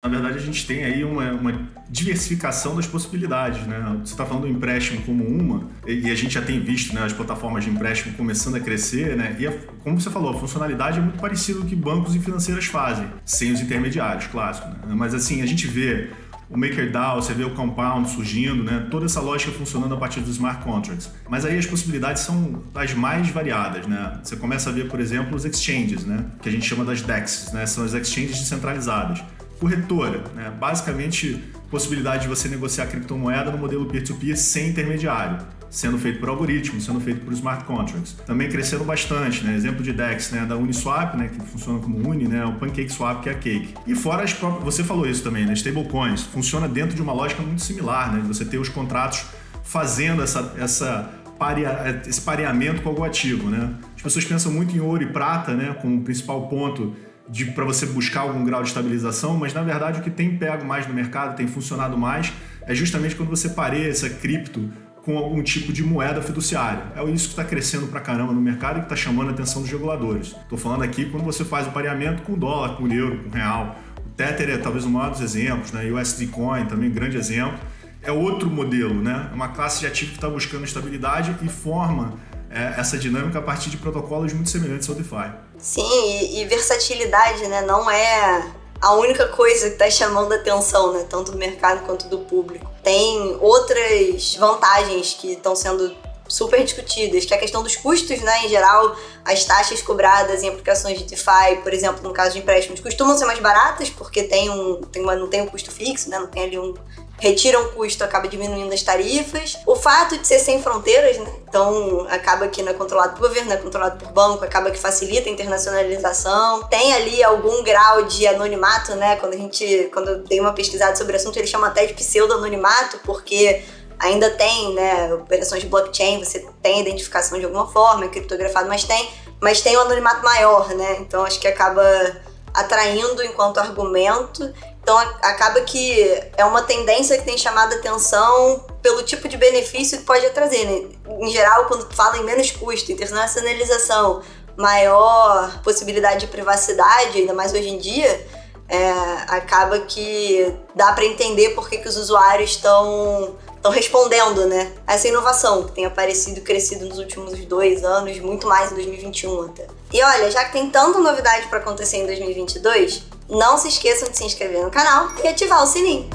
Na verdade, a gente tem aí uma, uma diversificação das possibilidades, né? Você está falando do empréstimo como uma, e a gente já tem visto né, as plataformas de empréstimo começando a crescer, né? E, a, como você falou, a funcionalidade é muito parecida com o que bancos e financeiras fazem, sem os intermediários, clássico. Né? Mas assim, a gente vê o MakerDAO, você vê o Compound surgindo, né? toda essa lógica funcionando a partir dos smart contracts. Mas aí as possibilidades são as mais variadas. Né? Você começa a ver, por exemplo, os exchanges, né? que a gente chama das DEXs, né? são as exchanges descentralizadas. Corretora, né? basicamente possibilidade de você negociar criptomoeda no modelo peer-to-peer -peer sem intermediário sendo feito por algoritmos, sendo feito por smart contracts. Também crescendo bastante, né? Exemplo de DEX, né? Da Uniswap, né? Que funciona como Uni, né? O PancakeSwap, que é a Cake. E fora as próprias... Você falou isso também, né? Stablecoins. Funciona dentro de uma lógica muito similar, né? Você ter os contratos fazendo essa... essa esse pareamento com algum ativo, né? As pessoas pensam muito em ouro e prata, né, como principal ponto para você buscar algum grau de estabilização, mas na verdade o que tem pego mais no mercado, tem funcionado mais, é justamente quando você pareia essa cripto com algum tipo de moeda fiduciária. É isso que está crescendo para caramba no mercado e que está chamando a atenção dos reguladores. Estou falando aqui quando você faz o pareamento com dólar, com euro, com real. O Tether é talvez o maior dos exemplos, né? USD Coin também grande exemplo. É outro modelo, né? É uma classe de ativo que está buscando estabilidade e forma essa dinâmica a partir de protocolos muito semelhantes ao DeFi. Sim, e, e versatilidade, né? Não é a única coisa que está chamando a atenção, né, tanto do mercado quanto do público. Tem outras vantagens que estão sendo super discutidas, que é a questão dos custos, né, em geral, as taxas cobradas em aplicações de DeFi, por exemplo, no caso de empréstimos, costumam ser mais baratas porque tem um, tem uma, não tem um custo fixo, né, não tem ali um retira um custo, acaba diminuindo as tarifas. O fato de ser sem fronteiras, né? Então acaba que não é controlado por governo, é controlado por banco, acaba que facilita a internacionalização. Tem ali algum grau de anonimato, né? Quando a gente, quando eu dei uma pesquisada sobre o assunto, eles chamam até de pseudo-anonimato, porque ainda tem, né, operações de blockchain, você tem identificação de alguma forma, é criptografado, mas tem, mas tem um anonimato maior, né? Então acho que acaba atraindo enquanto argumento então acaba que é uma tendência que tem chamado atenção pelo tipo de benefício que pode trazer. Né? Em geral, quando fala em menos custo, internacionalização, maior possibilidade de privacidade, ainda mais hoje em dia, é, acaba que dá para entender por que, que os usuários estão estão respondendo, né? Essa inovação que tem aparecido e crescido nos últimos dois anos, muito mais em 2021 até. E olha, já que tem tanta novidade para acontecer em 2022, não se esqueçam de se inscrever no canal e ativar o sininho.